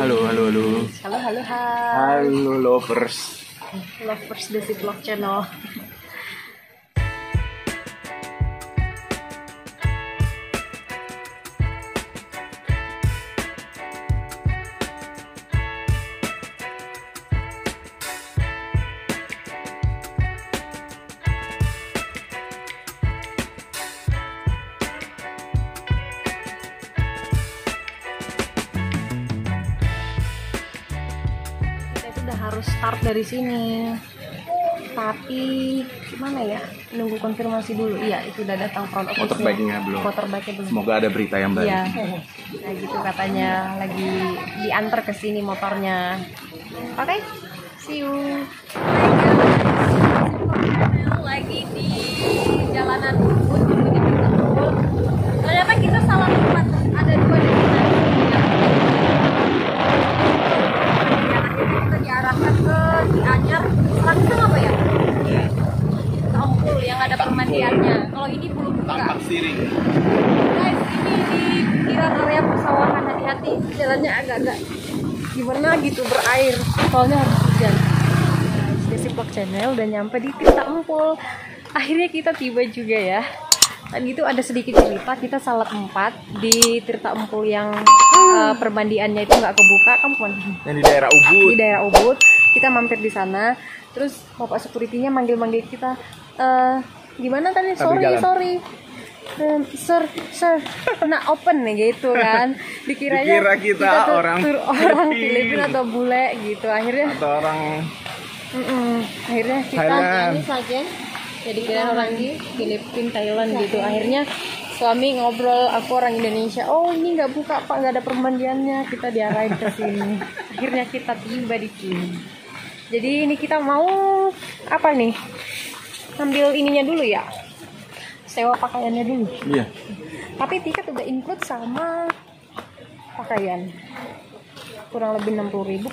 Halo, halo, halo. Halo, halo, hai. Halo lovers. Lovers Desi Vlog Channel. Harus start dari sini. Tapi gimana ya? Nunggu konfirmasi dulu. Iya, itu udah datang front office. Motorbike-nya belum. Motorbike-nya belum. Semoga ada berita yang baik. Iya. Nah gitu katanya lagi diantar ke sini motornya. Oke, see you. Lagi di jalanan Ubud menuju ke Tegal. Ternyata kita salah tempat. Ada dua di sana. Kita diarahkan ke Cianyar. Langsung apa ya? Ke Ampul yang ada permandiannya. Kalau ini belum buka. siring. Guys, ini di pinggiran area persawahan hati-hati jalannya agak-agak gimana gitu berair soalnya habis hujan. Desi Vlog Channel udah nyampe di Tirta Empul. Akhirnya kita tiba juga ya. Tadi itu ada sedikit cerita kita salah tempat di Tirta Empul yang eh, perbandiannya itu nggak kebuka. Kamu ke mana? Yang di daerah Ubud. di daerah Ubud kita mampir di sana terus bapak securitynya manggil-manggil kita eh gimana tadi sorry sorry Em, sir sir. Nah open nih gitu kan. Dikiranya Dikira kita tuh orang tur orang Filipina. Atau bule gitu. Akhirnya Atau orang mm-mm, akhirnya kita Thailand. ini saja. Jadi kira orang di Filipina Thailand gitu. Akhirnya suami ngobrol aku orang Indonesia. Oh ini nggak buka pak. Nggak ada permandiannya. Kita diarahin ke sini. Akhirnya kita tiba di sini. Jadi ini kita mau apa nih? Ambil ininya dulu ya sewa pakaiannya dulu. Iya. tapi tiket udah include sama pakaian. Kurang lebih 60.000 ribu.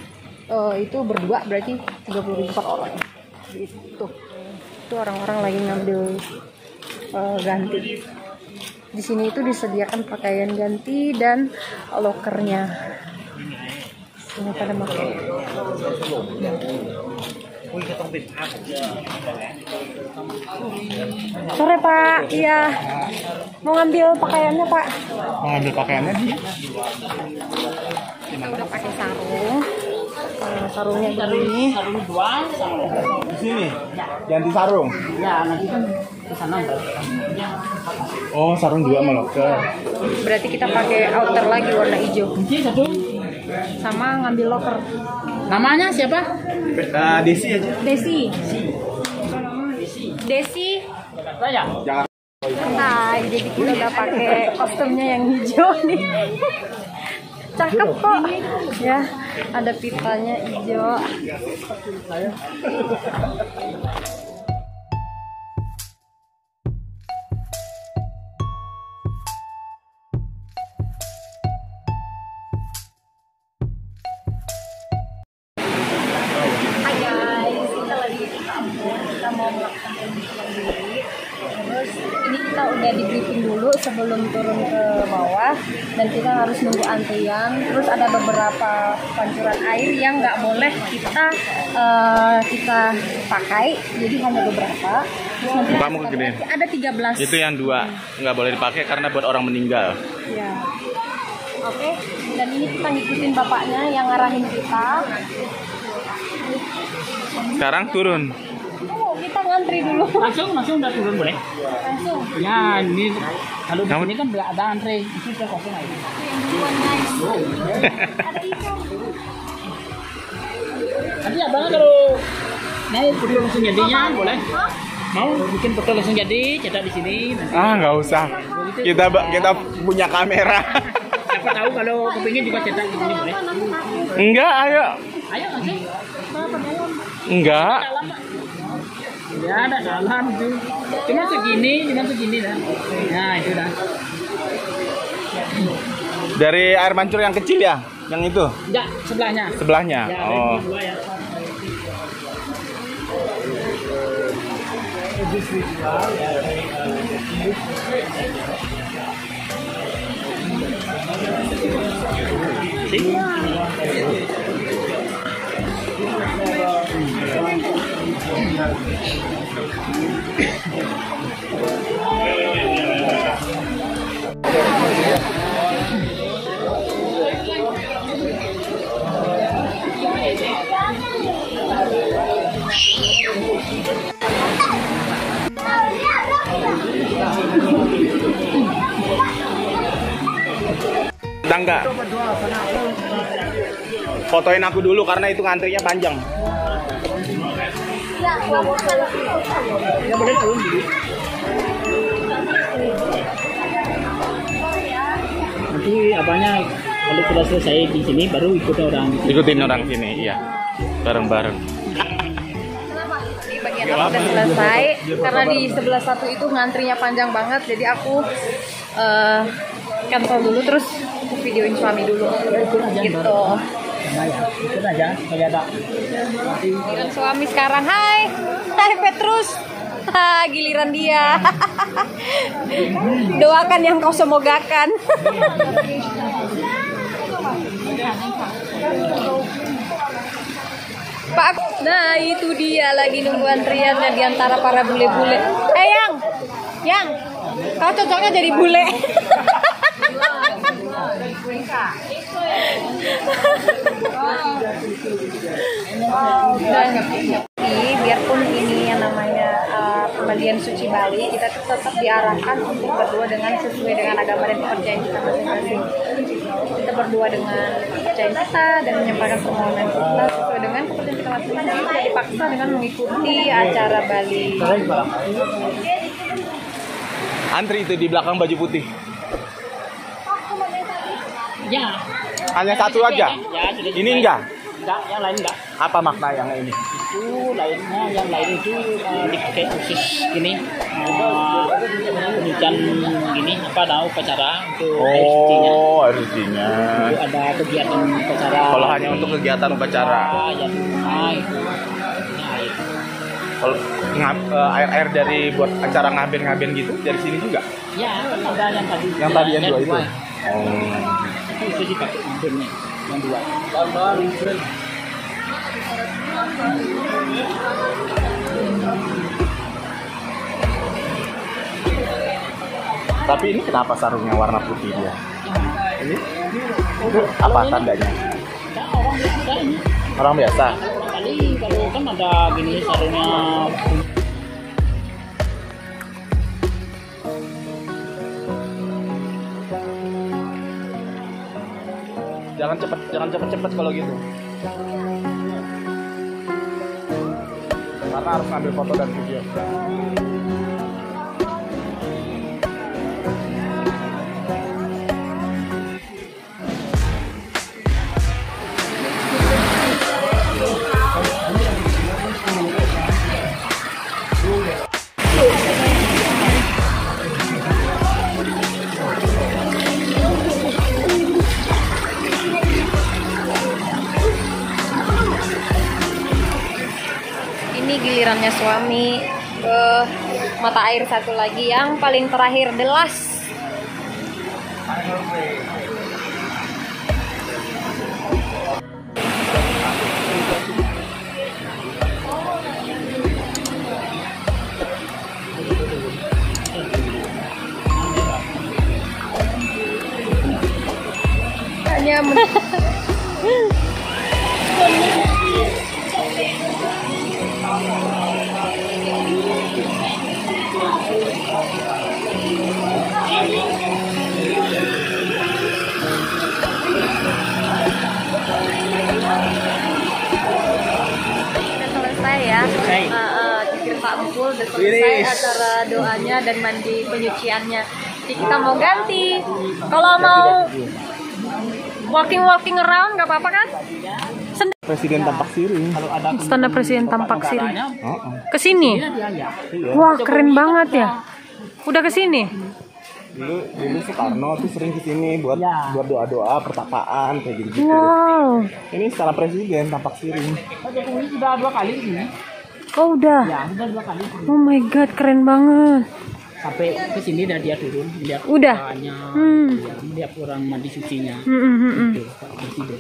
Itu berdua berarti 30.000 ribu per orang. Gitu. Itu orang-orang lagi ngambil eh, ganti. Di sini itu disediakan pakaian ganti dan lokernya. Ini pada pakai sore pak. Iya. Mau ngambil pakaiannya pak? Mau ngambil pakaiannya? Di kita udah pakai sarung. Eh, sarungnya begini sarung dua sama di sini. Ganti sarung. ya nanti kan ke sana Oh, sarung dua sama loker. berarti kita pakai outer lagi warna hijau. Kunci satu sama ngambil locker namanya siapa? Nah, Desi aja. Desi. Desi. Saya Hai, jadi kita udah pakai kostumnya yang hijau nih. Cakep kok. Ya ada pitanya hijau udah di briefing dulu sebelum turun ke bawah Dan kita harus nunggu antrian Terus ada beberapa pancuran air yang nggak boleh kita eh, kita pakai Jadi hanya beberapa Terus nanti Mukamu kita kegedean. ganti. Ada 13 Itu yang dua nggak boleh dipakai karena buat orang meninggal. Ya. Oke, dan ini kita ngikutin bapaknya yang ngarahin kita. Sekarang turun. Kita ngantri dulu. langsung langsung udah turun boleh Langsung. ya ini kalau di sini kan nggak ada antre itu sudah kosong aja Yang duluan guys. Ada ikan. nanti abang kalau mau foto langsung jadinya boleh mau bikin foto langsung jadi cetak di sini nanti Ah, nggak usah. Kita kita punya kamera. siapa tahu kalau kepingin juga cetak di sini boleh Enggak, ayo. ayo langsung Enggak. Ya ada dalam itu cuma segini cuma segini dah nah itu dah Dari air mancur yang kecil ya? Yang itu enggak sebelahnya sebelahnya. ya Oh. ya. 就是那个，你看。Udah enggak? Fotoin aku dulu karena itu ngantrinya panjang. Ya boleh turun dulu. Nanti abangnya kalau sudah selesai di sini baru ikut orang. Ikutin orang sini, iya. Bareng-bareng. Bagian aku udah selesai karena di sebelah satu itu ngantrinya panjang banget jadi aku eh cancel dulu terus aku videoin suami dulu gitu. Ikut aja supaya ada. Giliran suami sekarang, hai, hai Petrus. Ha, giliran dia. Doakan yang kau semogakan. Pak, nah itu dia lagi nunggu antriannya di antara para bule-bule. Eh yang, yang, kau cocoknya jadi bule. Tapi biarpun ini yang namanya uh, pembagian suci Bali, kita tetap diarahkan untuk berdua dengan sesuai dengan agama dan kepercayaan kita masing-masing. Kita berdua dengan kepercayaan kita dan menyampaikan permohonan kita sesuai dengan kepercayaan kita masing-masing. Tidak dipaksa dengan mengikuti acara Bali. Antri itu di belakang baju putih. Ya, Hanya satu aja. ya sudah. Ini enggak. Enggak, yang lain enggak. Apa makna yang ini? Itu lainnya, yang lain itu uh, dipakai khusus gini. Uh, hujan gini, apa ada upacara untuk air sucinya. Oh, air sucinya. Itu ada kegiatan upacara. Kalau hanya untuk kegiatan upacara. itu. Ini air. Kalau eh, air-air dari buat acara ngaben-ngaben gitu dari sini juga. Ya, ada yang tadi. Yang tadi yang dua itu. Oh. Itu itu mobilnya yang dua. Tapi ini kenapa sarungnya warna putih dia? Ini apa tandanya? Ya, orang biasa. Orang biasa. Kali kalau kan ada gini sarungnya Jangan cepet, jangan cepet-cepet kalau gitu. Karena harus ngambil foto dan video. Ini gilirannya suami ke mata air satu lagi yang paling terakhir delas. Hanya selesai. Uh, uh, Zikir Pak Empul udah selesai acara doanya dan mandi penyuciannya. Jadi kita mau ganti. Kalau mau walking walking around nggak apa-apa kan? Sen- Presiden tampak siring. kalau ada Standar presiden tampak sini. negaranya, Oh, oh. Ke sini. dia ya. Iya. Wah, keren banget ya. Udah ke sini. Dulu dulu Soekarno tuh sering ke sini buat Ya. buat doa-doa pertapaan kayak gitu. -gitu. Wow. Ini secara presiden tampak siring. Pak Jokowi sudah dua kali ini. Oh, udah. Ya, sudah dua kali. Oh my god, keren banget. Sampai ke sini dan dia turun melihat Udah. doanya, Hmm. ya, melihat orang mandi sucinya. Hmm, hmm, hmm, hmm. Itu Pak Presiden.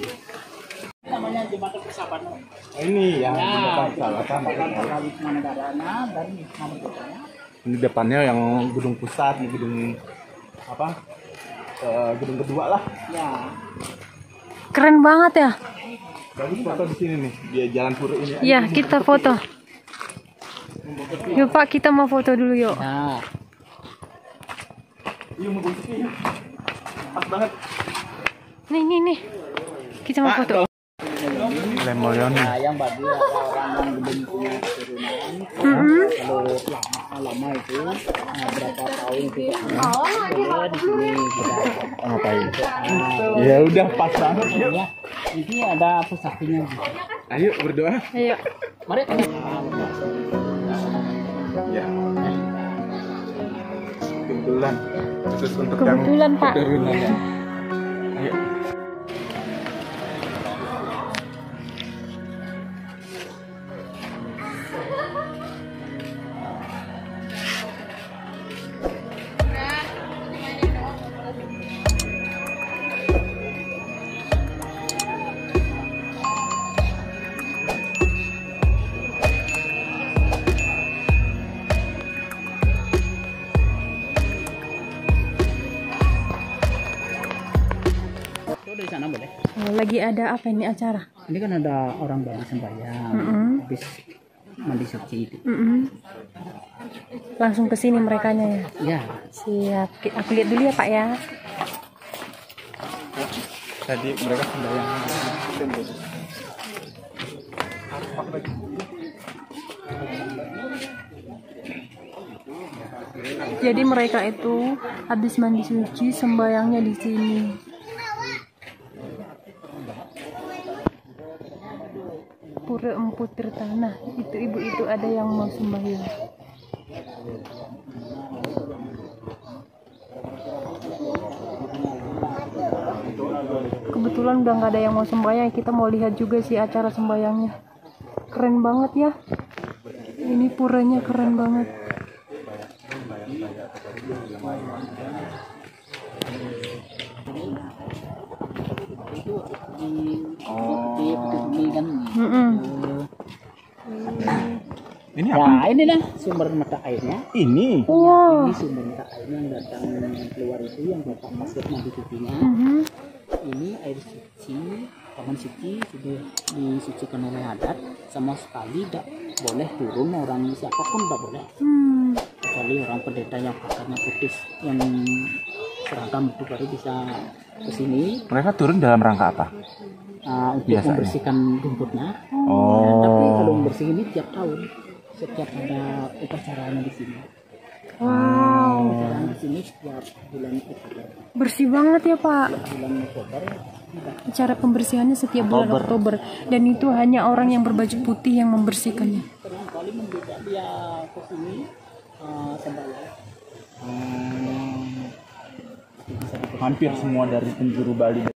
namanya jembatan persahabatan. Oh, ini yang Ya. Jalan Wisma Negaranya dan Wisma Merdekanya. Ini depannya yang gedung pusat, ini gedung apa? Eh, gedung kedua lah. Ya. Keren banget ya. Bagus foto di sini nih. Dia jalan pura ini. Iya, kita foto. Yuk Pak, kita mau foto dulu yuk. Nah, Iya mau. Pas banget. Nih, nih, nih. Kita mau foto. Lemoleon nah yang orang yang. Kalau lama, itu berapa tahun itu di sini ngapain? Ya udah pas banget yuk. ya ini ada pusaktinya gitu. Ayo berdoa. Ayo. Mari Kebetulan. Khusus untuk yang Kebetulan, Pak. keturunan ya. Ayo. sana boleh. Oh, Lagi ada apa ini acara? Ini kan ada orang Bali sembahyang, Mm-mm. habis mandi suci itu. Mm-mm. Langsung ke sini mereka ya. Ya, Siap. Aku lihat dulu ya Pak ya. Tadi mereka sembahyang. Jadi mereka itu habis mandi suci sembayangnya di sini. Tirtanah. Itu ibu itu ada yang mau sembahyang. Kebetulan udah nggak ada yang mau sembahyang. Kita mau lihat juga sih acara sembayangnya. Keren banget ya. Ini puranya keren banget. di di di Mm-mm. Ini apa? Ya, ini lah sumber mata airnya. Ini. Wow. Ini sumber mata airnya yang datang keluar itu yang bapak pasir mandi sucinya. Mhm. Ini air suci, taman suci sudah disucikan oleh adat sama sekali tidak boleh turun orang siapa pun tidak boleh Hmm. kecuali orang pendeta yang pakainya putih yang seragam itu baru bisa ke sini Mereka turun dalam rangka apa? Uh, untuk Biasanya. membersihkan rumputnya. Oh. Tapi kalau membersih ini tiap tahun, setiap ada upacaranya di sini. Wow. Upacaranya di sini setiap bulan Oktober, Bersih banget ya Pak. bulan Oktober Cara pembersihannya setiap bulan Oktober. Dan itu hanya orang yang berbaju putih yang membersihkannya. sering kali membeda dia ke sini uh, sembahyang. Uh, yang Hampir semua dari penjuru Bali